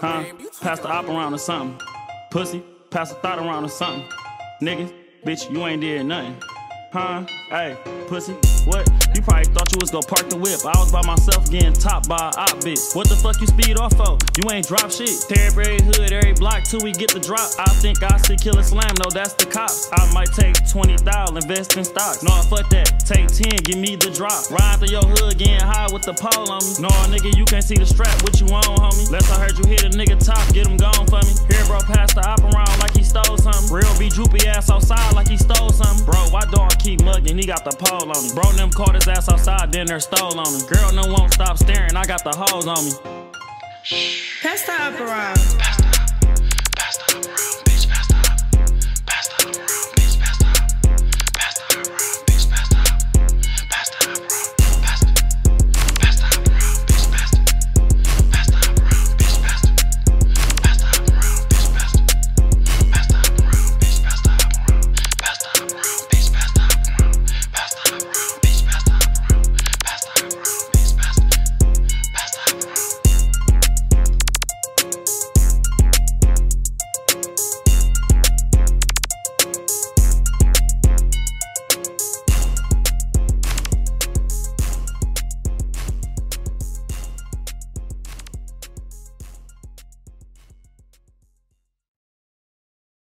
Huh? Pass the op around or something. Pussy, pass the thought around or something. Niggas, bitch, you ain't did nothing. Huh? Hey, pussy, what? You probably thought you was gonna park the whip. I was by myself getting topped by a op bitch. What the fuck you speed off for? You ain't drop shit. Tear every hood, every block till we get the drop. I think I see Killer Slam, no, that's the cops. I might take 20,000, invest in stocks. No, fuck that. Take 10, give me the drop. Ride through your hood, getting high with the pole on me. No, nigga, you can't see the strap. What you on, homie? Less I heard you hit a nigga top, get him gone for me. Here, bro, pass the op around like he stole something. Real be droopy ass outside like he keep mugging? He got the pole on him. Bro, them caught his ass outside, then they're stole on him. Girl, no won't stop staring. I got the hoes on me. Pass the up around.